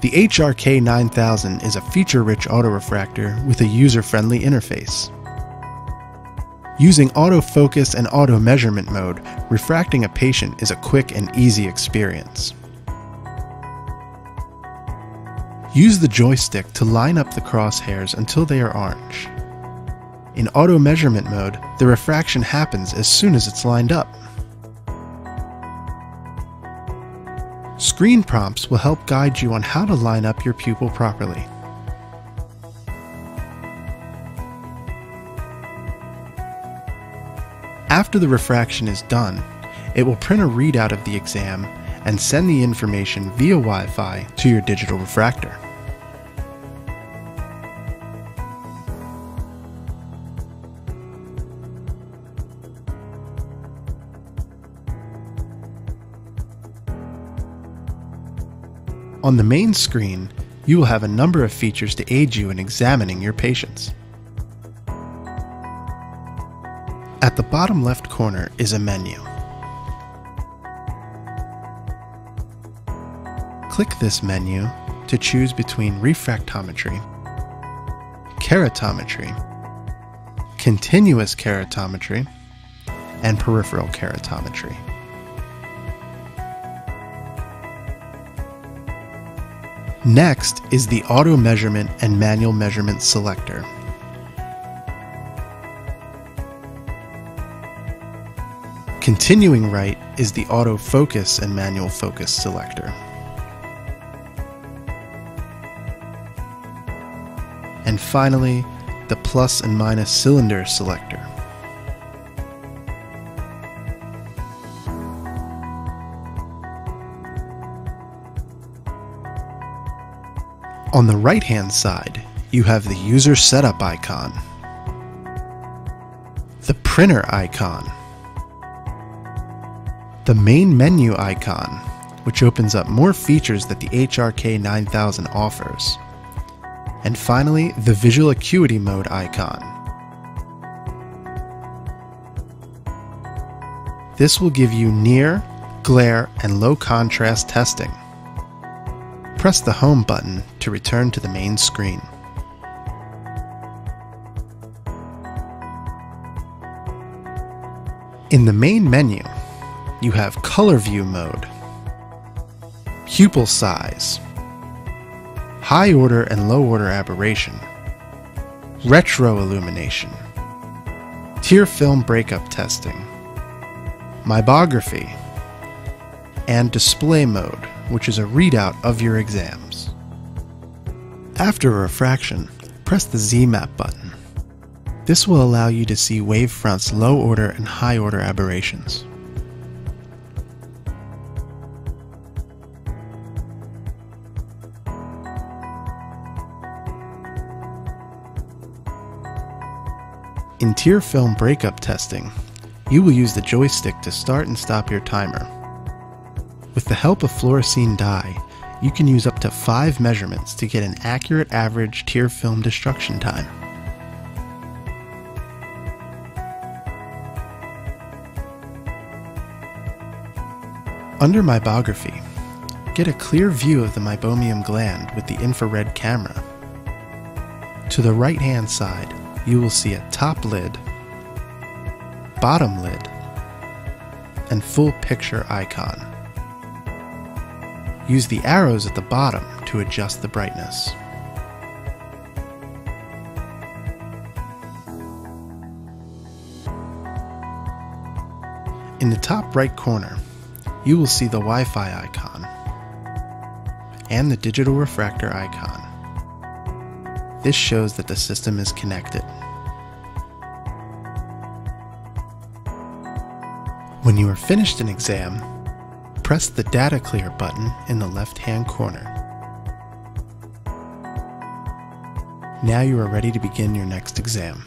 The HRK 9000 is a feature-rich autorefractor with a user-friendly interface. Using autofocus and auto measurement mode, refracting a patient is a quick and easy experience. Use the joystick to line up the crosshairs until they are orange. In auto measurement mode, the refraction happens as soon as it's lined up. Screen prompts will help guide you on how to line up your pupil properly. After the refraction is done, it will print a readout of the exam and send the information via Wi-Fi to your digital refractor. On the main screen, you will have a number of features to aid you in examining your patients. At the bottom left corner is a menu. Click this menu to choose between refractometry, keratometry, continuous keratometry, and peripheral keratometry. Next is the Auto Measurement and Manual Measurement selector. Continuing right is the Auto Focus and Manual Focus selector. And finally, the plus and minus cylinder selector. On the right hand side, you have the user setup icon, the printer icon, the main menu icon, which opens up more features that the HRK 9000 offers, and finally the visual acuity mode icon. This will give you near, glare, and low contrast testing. Press the Home button to return to the main screen. In the main menu, you have Color View mode, Pupil Size, High Order and Low Order Aberration, Retro Illumination, Tear Film Breakup Testing, Meibography, and Display Mode, which is a readout of your exams. After a refraction, press the Z-map button. This will allow you to see wavefront's low order and high order aberrations. In tear film breakup testing, you will use the joystick to start and stop your timer. With the help of fluorescein dye, you can use up to 5 measurements to get an accurate average tear film destruction time. Under meibography, get a clear view of the meibomian gland with the infrared camera. To the right hand side, you will see a top lid, bottom lid, and full picture icon. Use the arrows at the bottom to adjust the brightness. In the top right corner, you will see the Wi-Fi icon and the digital refractor icon. This shows that the system is connected. When you are finished an exam, press the Data Clear button in the left-hand corner. Now you are ready to begin your next exam.